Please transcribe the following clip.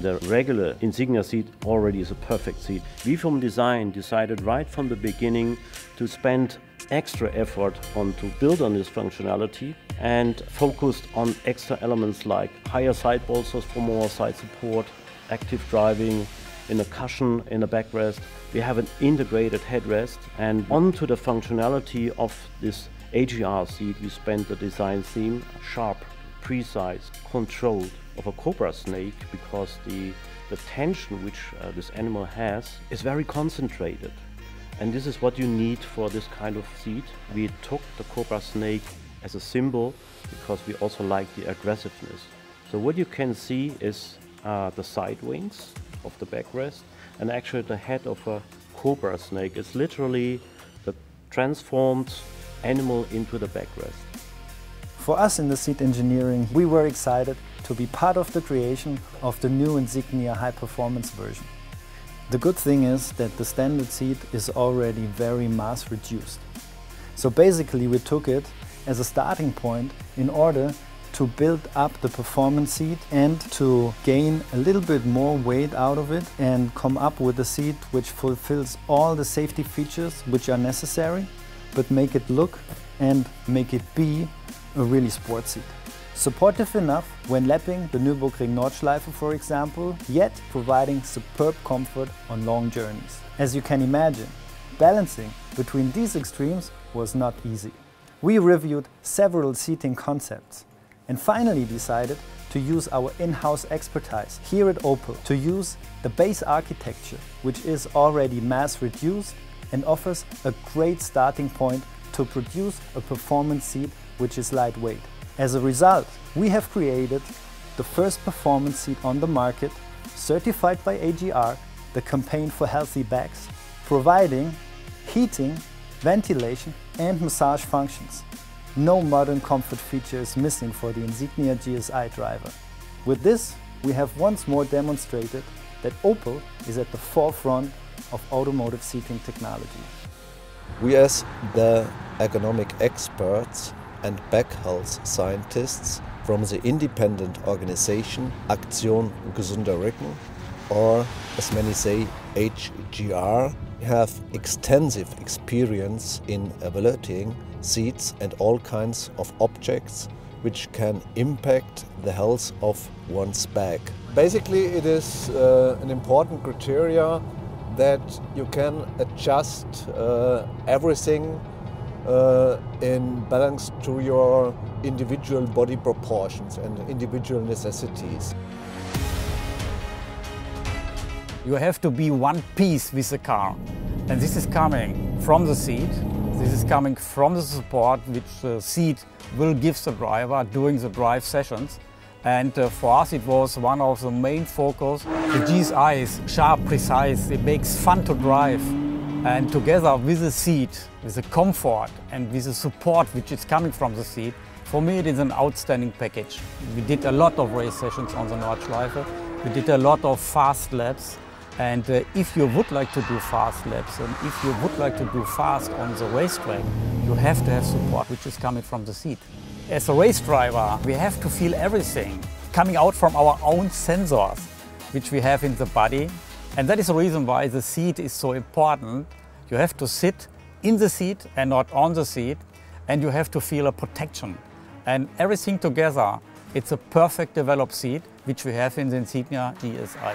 The regular Insignia seat already is a perfect seat. We from design decided right from the beginning to spend extra effort on to build on this functionality and focused on extra elements like higher side bolsters for more side support, active driving, in a cushion, in a backrest. We have an integrated headrest and onto the functionality of this AGR seat we spent the design theme sharp, precise, controlled of a cobra snake because the, the tension which uh, this animal has is very concentrated. And this is what you need for this kind of seat. We took the cobra snake as a symbol because we also like the aggressiveness. So what you can see is uh, the side wings of the backrest and actually the head of a cobra snake is literally the transformed animal into the backrest. For us in the seat engineering, we were excited to be part of the creation of the new Insignia high performance version. The good thing is that the standard seat is already very mass reduced. So basically we took it as a starting point in order to build up the performance seat and to gain a little bit more weight out of it and come up with a seat which fulfills all the safety features which are necessary but make it look and make it be a really sport seat. Supportive enough when lapping the Nürburgring Nordschleife for example, yet providing superb comfort on long journeys. As you can imagine, balancing between these extremes was not easy. We reviewed several seating concepts and finally decided to use our in-house expertise here at Opel to use the base architecture which is already mass reduced and offers a great starting point to produce a performance seat which is lightweight. As a result, we have created the first performance seat on the market, certified by AGR, the campaign for healthy backs, providing heating, ventilation and massage functions. No modern comfort feature is missing for the Insignia GSI driver. With this, we have once more demonstrated that Opel is at the forefront of automotive seating technology. We as the ergonomic experts and back health scientists from the independent organization Aktion Gesunder Rücken, or as many say, AGR, have extensive experience in evaluating seats and all kinds of objects which can impact the health of one's back. Basically, it is uh, an important criteria that you can adjust uh, everything in balance to your individual body proportions and individual necessities. You have to be one piece with the car. And this is coming from the seat. This is coming from the support which the seat will give the driver during the drive sessions. And uh, for us it was one of the main focus. The GSI is sharp, precise, it makes fun to drive. And together with the seat, with the comfort and with the support which is coming from the seat, for me it is an outstanding package. We did a lot of race sessions on the Nordschleife. We did a lot of fast laps. And uh, if you would like to do fast laps and if you would like to do fast on the racetrack, you have to have support which is coming from the seat. As a race driver, we have to feel everything coming out from our own sensors, which we have in the body and that is the reason why the seat is so important. You have to sit in the seat and not on the seat, and you have to feel a protection. And everything together, it's a perfect developed seat, which we have in the Insignia GSI.